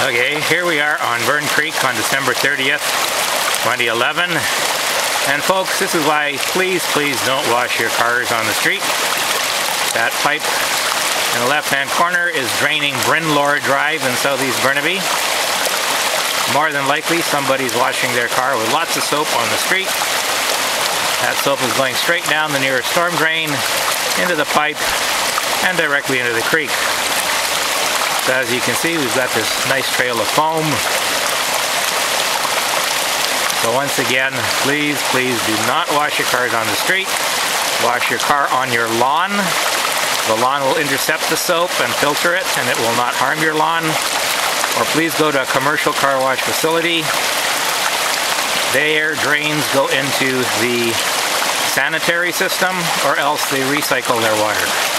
Okay, here we are on Byrne Creek on December 30th, 2011. And folks, this is why please, please don't wash your cars on the street. That pipe in the left-hand corner is draining Brynlore Drive in southeast Burnaby. More than likely, somebody's washing their car with lots of soap on the street. That soap is going straight down the nearest storm drain, into the pipe, and directly into the creek. So as you can see, we've got this nice trail of foam. So once again, please, please do not wash your cars on the street. Wash your car on your lawn. The lawn will intercept the soap and filter it, and it will not harm your lawn. Or please go to a commercial car wash facility. Their drains go into the sanitary system, or else they recycle their water.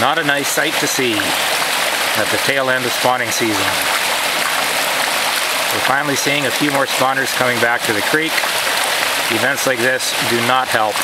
Not a nice sight to see at the tail end of spawning season. We're finally seeing a few more spawners coming back to the creek. Events like this do not help